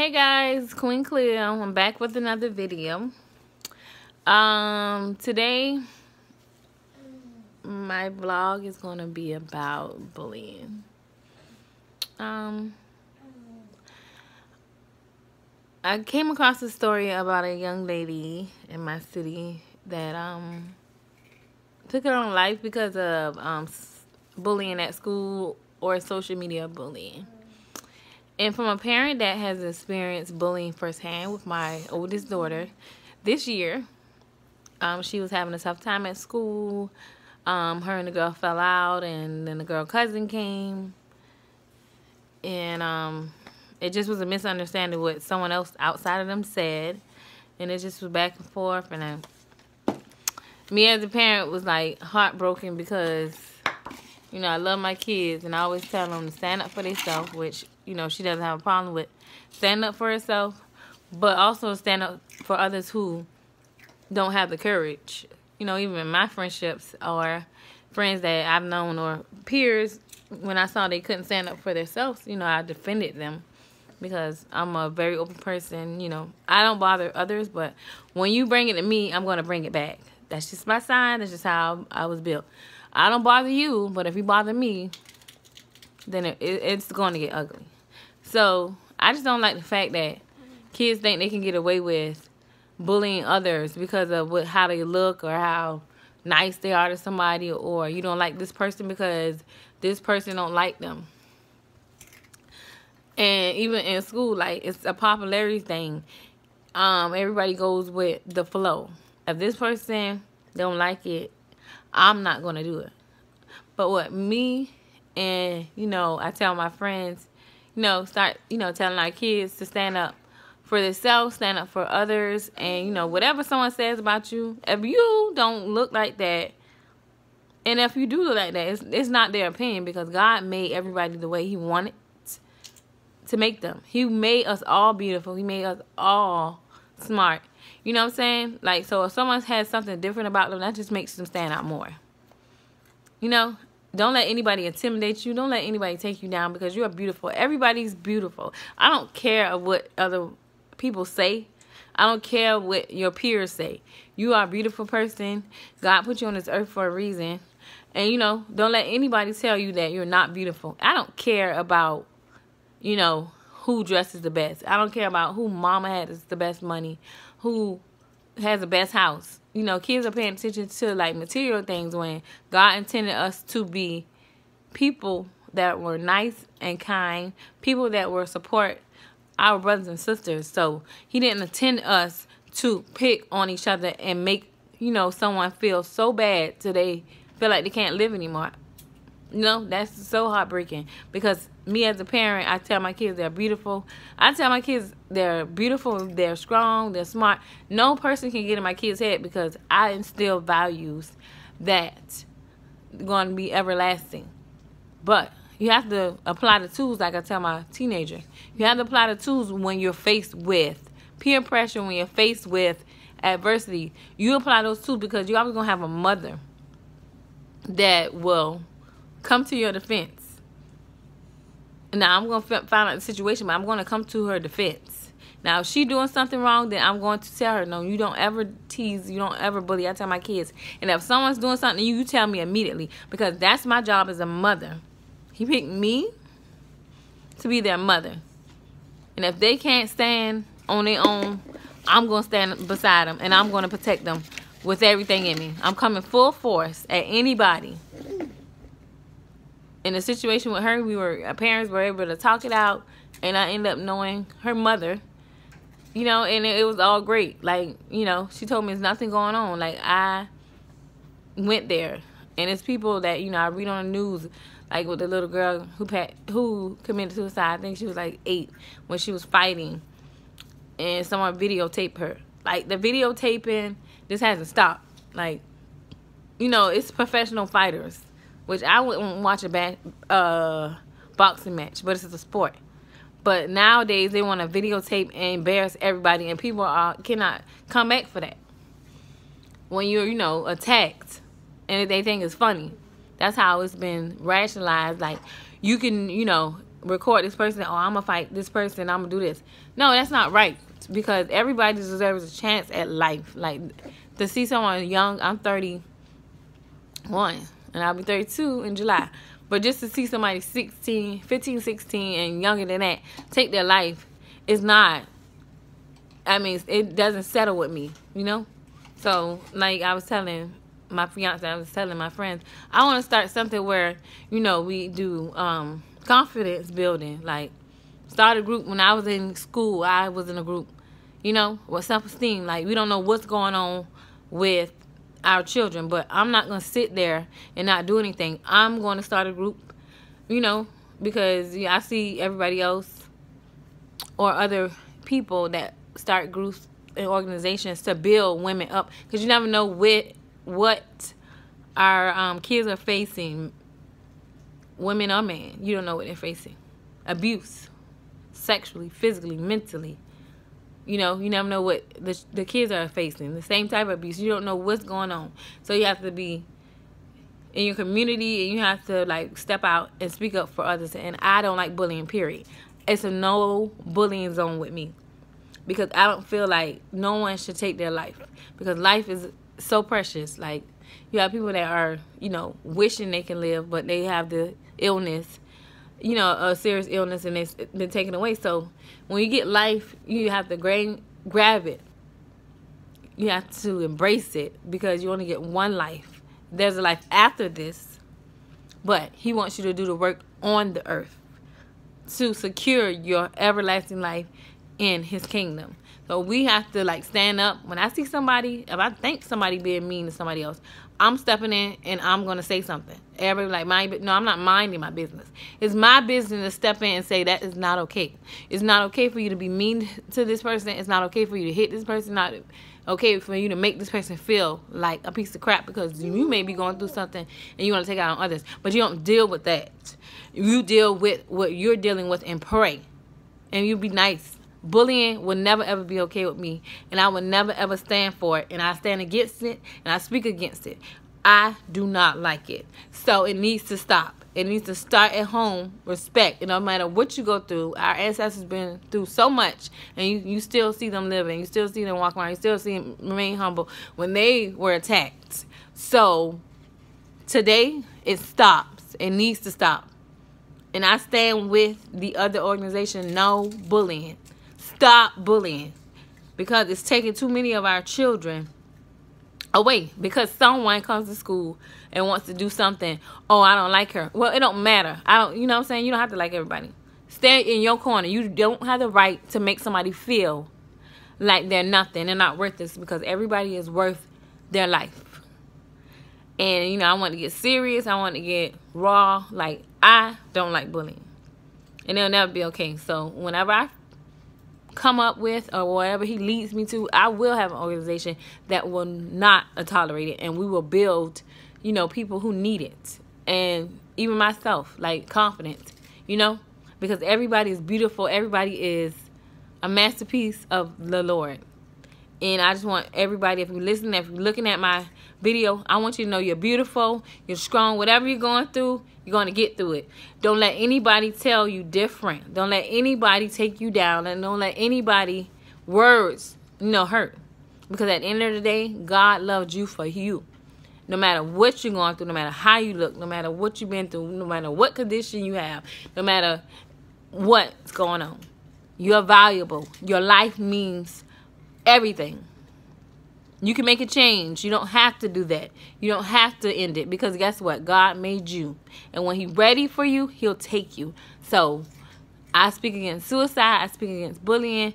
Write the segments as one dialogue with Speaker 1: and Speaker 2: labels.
Speaker 1: Hey guys, Queen Cleo. I'm back with another video. Um, today my vlog is gonna be about bullying. Um, I came across a story about a young lady in my city that um took her own life because of um bullying at school or social media bullying. And from a parent that has experienced bullying firsthand with my oldest daughter this year, um, she was having a tough time at school. Um, her and the girl fell out, and then the girl cousin came. And um, it just was a misunderstanding what someone else outside of them said. And it just was back and forth. And I, me as a parent was like heartbroken because you know, I love my kids, and I always tell them to stand up for themselves, which, you know, she doesn't have a problem with. Stand up for herself, but also stand up for others who don't have the courage. You know, even my friendships or friends that I've known or peers, when I saw they couldn't stand up for themselves, you know, I defended them because I'm a very open person. You know, I don't bother others, but when you bring it to me, I'm going to bring it back. That's just my sign. That's just how I was built. I don't bother you, but if you bother me, then it, it, it's going to get ugly. So I just don't like the fact that kids think they can get away with bullying others because of what how they look or how nice they are to somebody or you don't like this person because this person don't like them. And even in school, like it's a popularity thing. Um, everybody goes with the flow. If this person don't like it, I'm not to do it. But what me and, you know, I tell my friends, you know, start, you know, telling our kids to stand up for themselves, stand up for others, and, you know, whatever someone says about you, if you don't look like that, and if you do look like that, it's, it's not their opinion because God made everybody the way he wanted to make them. He made us all beautiful. He made us all smart. You know what I'm saying? Like, so if someone has something different about them, that just makes them stand out more. You know, don't let anybody intimidate you. Don't let anybody take you down because you are beautiful. Everybody's beautiful. I don't care of what other people say. I don't care what your peers say. You are a beautiful person. God put you on this earth for a reason. And, you know, don't let anybody tell you that you're not beautiful. I don't care about, you know, who dresses the best. I don't care about who mama has the best money, who has the best house. You know, kids are paying attention to like material things when God intended us to be people that were nice and kind, people that were support our brothers and sisters. So he didn't intend us to pick on each other and make, you know, someone feel so bad till they feel like they can't live anymore. You know, that's so heartbreaking because me as a parent, I tell my kids they're beautiful. I tell my kids they're beautiful, they're strong, they're smart. No person can get in my kid's head because I instill values that going to be everlasting. But you have to apply the tools like I tell my teenager. You have to apply the tools when you're faced with peer pressure, when you're faced with adversity. You apply those tools because you're always going to have a mother that will come to your defense. Now, I'm going to find out the situation, but I'm going to come to her defense. Now, if she doing something wrong, then I'm going to tell her, no, you don't ever tease, you don't ever bully. I tell my kids. And if someone's doing something, you tell me immediately because that's my job as a mother. He picked me to be their mother. And if they can't stand on their own, I'm going to stand beside them and I'm going to protect them with everything in me. I'm coming full force at anybody in a situation with her, we were our parents were able to talk it out, and I ended up knowing her mother. You know, and it, it was all great. Like you know, she told me there's nothing going on. Like I went there, and it's people that you know I read on the news, like with the little girl who who committed suicide. I think she was like eight when she was fighting, and someone videotaped her. Like the videotaping, this hasn't stopped. Like, you know, it's professional fighters which I wouldn't watch a bad, uh, boxing match, but it's a sport. But nowadays they want to videotape and embarrass everybody, and people are cannot come back for that. When you're, you know, attacked, and they think it's funny. That's how it's been rationalized. Like you can, you know, record this person. Oh, I'm gonna fight this person. I'm gonna do this. No, that's not right because everybody deserves a chance at life. Like to see someone young. I'm 31, and I'll be 32 in July. But just to see somebody 16, 15, 16, and younger than that take their life is not. I mean, it doesn't settle with me. You know. So, like I was telling my fiance, I was telling my friends, I want to start something where, you know, we do um, confidence building. Like, start a group. When I was in school, I was in a group, you know, with self-esteem. Like, we don't know what's going on with our children, but I'm not going to sit there and not do anything. I'm going to start a group, you know, because yeah, I see everybody else or other people that start groups and organizations to build women up because you never know what what our um, kids are facing, women or men. You don't know what they're facing. Abuse, sexually, physically, mentally. You know, you never know what the, the kids are facing. The same type of abuse. You don't know what's going on. So you have to be in your community and you have to like step out and speak up for others. And I don't like bullying, period. It's a no bullying zone with me because I don't feel like no one should take their life because life is so precious. Like you have people that are, you know, wishing they can live, but they have the illness, you know, a serious illness, and it's been taken away. So when you get life, you have to grab grab it. You have to embrace it because you only get one life. There's a life after this, but He wants you to do the work on the earth to secure your everlasting life in His kingdom. So we have to like stand up. When I see somebody, if I think somebody being mean to somebody else, I'm stepping in and I'm gonna say something. Everybody like my no, I'm not minding my business. It's my business to step in and say that is not okay. It's not okay for you to be mean to this person. It's not okay for you to hit this person. Not okay for you to make this person feel like a piece of crap because you may be going through something and you want to take out on others, but you don't deal with that. You deal with what you're dealing with and pray, and you be nice Bullying will never ever be okay with me, and I will never ever stand for it. And I stand against it, and I speak against it. I do not like it. So it needs to stop. It needs to start at home. Respect. And no matter what you go through, our ancestors been through so much, and you, you still see them living. You still see them walk around. You still see them remain humble when they were attacked. So today, it stops. It needs to stop. And I stand with the other organization, no bullying. Stop bullying because it's taking too many of our children away because someone comes to school and wants to do something. Oh, I don't like her. Well, it don't matter. I don't. You know what I'm saying? You don't have to like everybody. Stay in your corner. You don't have the right to make somebody feel like they're nothing. They're not worth this because everybody is worth their life. And you know, I want to get serious. I want to get raw. Like I don't like bullying, and it'll never be okay. So whenever I come up with or whatever he leads me to, I will have an organization that will not tolerate it and we will build, you know, people who need it. And even myself, like confidence, you know, because everybody is beautiful, everybody is a masterpiece of the Lord. And I just want everybody, if you're listening, if you're looking at my video, I want you to know you're beautiful, you're strong, whatever you're going through, you're going to get through it. Don't let anybody tell you different. Don't let anybody take you down. And don't let anybody words, you know, hurt. Because at the end of the day, God loved you for you. No matter what you're going through, no matter how you look, no matter what you've been through, no matter what condition you have, no matter what's going on. You're valuable. Your life means everything. You can make a change. You don't have to do that. You don't have to end it because guess what? God made you. And when he's ready for you, he'll take you. So I speak against suicide. I speak against bullying.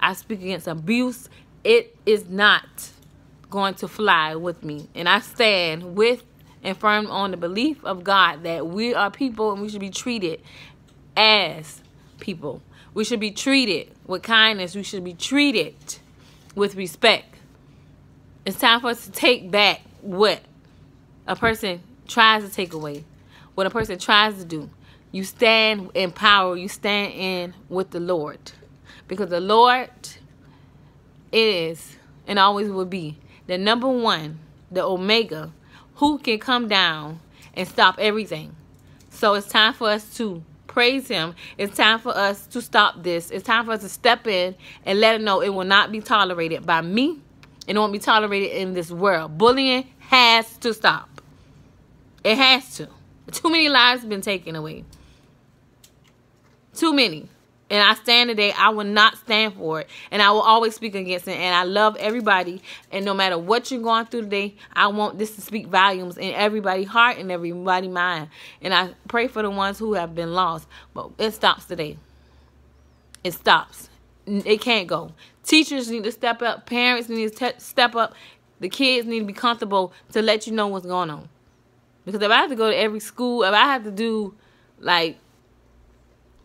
Speaker 1: I speak against abuse. It is not going to fly with me. And I stand with and firm on the belief of God that we are people and we should be treated as people. We should be treated with kindness. We should be treated with respect. It's time for us to take back what a person tries to take away, what a person tries to do. You stand in power, you stand in with the Lord. Because the Lord is and always will be the number one, the Omega, who can come down and stop everything. So it's time for us to praise him. It's time for us to stop this. It's time for us to step in and let him know it will not be tolerated by me. It won't be tolerated in this world. Bullying has to stop. It has to. Too many lives have been taken away. Too many. And I stand today. I will not stand for it. And I will always speak against it. And I love everybody. And no matter what you're going through today, I want this to speak volumes in everybody's heart and everybody's mind. And I pray for the ones who have been lost. But it stops today. It stops. It can't go. Teachers need to step up. Parents need to step up. The kids need to be comfortable to let you know what's going on. Because if I have to go to every school, if I have to do like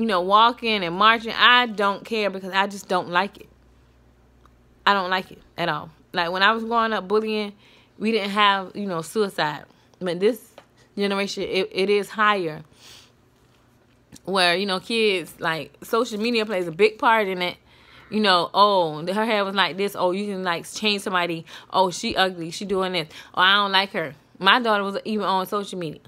Speaker 1: you know, walking and marching, I don't care because I just don't like it. I don't like it at all. Like when I was growing up bullying, we didn't have, you know, suicide. But this generation, it, it is higher. Where, you know, kids, like, social media plays a big part in it. You know, oh, her hair was like this. Oh, you can, like, change somebody. Oh, she ugly. She doing this. Oh, I don't like her. My daughter was even on social media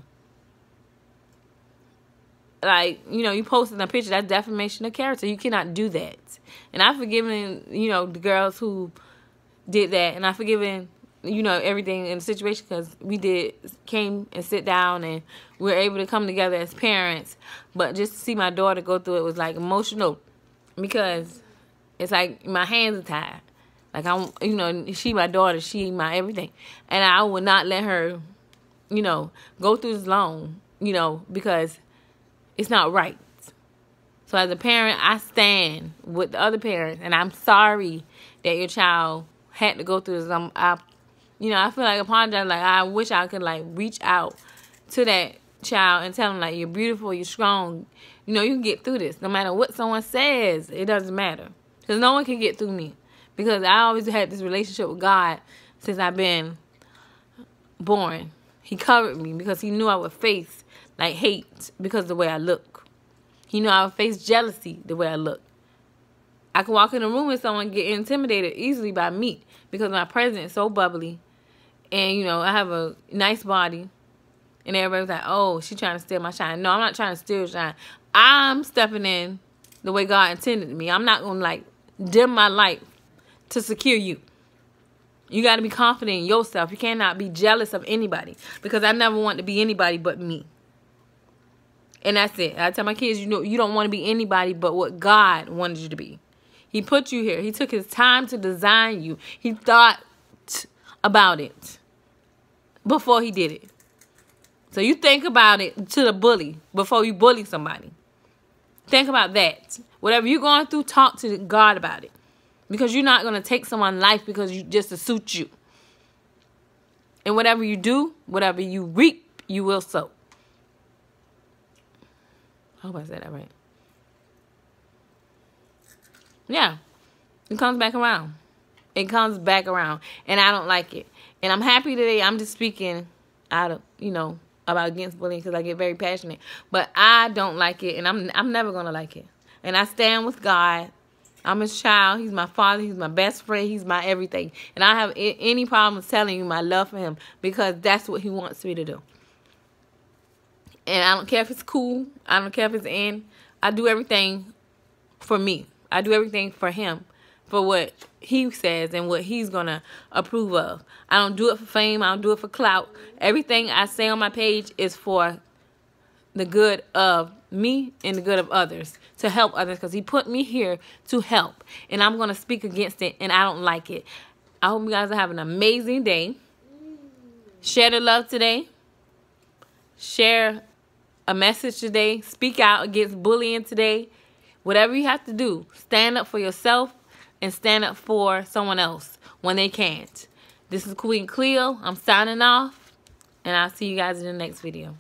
Speaker 1: like you know you posting a picture that's defamation of character. You cannot do that. And i've forgiven you know the girls who did that. And i've forgiven you know everything in the situation because we did came and sit down and we were able to come together as parents. But just to see my daughter go through it was like emotional because it's like my hands are tied. Like i'm you know she my daughter she my everything. And i would not let her you know go through this long you know because it's not right. So as a parent, I stand with the other parents, and I'm sorry that your child had to go through this. I'm, I, you know, I feel like apologize. Like I wish I could like reach out to that child and tell them like you're beautiful, you're strong. You know, you can get through this. No matter what someone says, it doesn't matter because no one can get through me because I always had this relationship with God since I've been born. He covered me because he knew I would face like hate because the way I look. You know, I face jealousy the way I look. I can walk in a room and someone get intimidated easily by me because my presence is so bubbly. And, you know, I have a nice body. And everybody's like, oh, she trying to steal my shine. No, I'm not trying to steal shine. I'm stepping in the way God intended me. I'm not going to, like, dim my light to secure you. You got to be confident in yourself. You cannot be jealous of anybody because I never want to be anybody but me. And that's it. I tell my kids, you know, you don't want to be anybody but what God wanted you to be. He put you here. He took his time to design you. He thought about it before he did it. So you think about it to the bully before you bully somebody. Think about that. Whatever you're going through, talk to God about it. Because you're not going to take someone's life because you just to suit you. And whatever you do, whatever you reap, you will sow. I hope I said that right. Yeah. It comes back around. It comes back around. And I don't like it. And I'm happy today. I'm just speaking out of, you know, about against bullying because I get very passionate. But I don't like it. And I'm, I'm never going to like it. And I stand with God. I'm his child. He's my father. He's my best friend. He's my everything. And I have any problems telling you my love for him because that's what he wants me to do. And I don't care if it's cool. I don't care if it's in. I do everything for me. I do everything for him. For what he says and what he's going to approve of. I don't do it for fame. I don't do it for clout. Everything I say on my page is for the good of me and the good of others. To help others. Because he put me here to help. And I'm going to speak against it. And I don't like it. I hope you guys are having an amazing day. Share the love today. Share a message today. Speak out against bullying today. Whatever you have to do, stand up for yourself and stand up for someone else when they can't. This is Queen Cleo. I'm signing off, and I'll see you guys in the next video.